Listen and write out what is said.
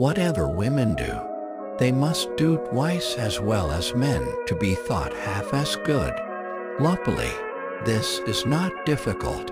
Whatever women do, they must do twice as well as men to be thought half as good. Luckily, this is not difficult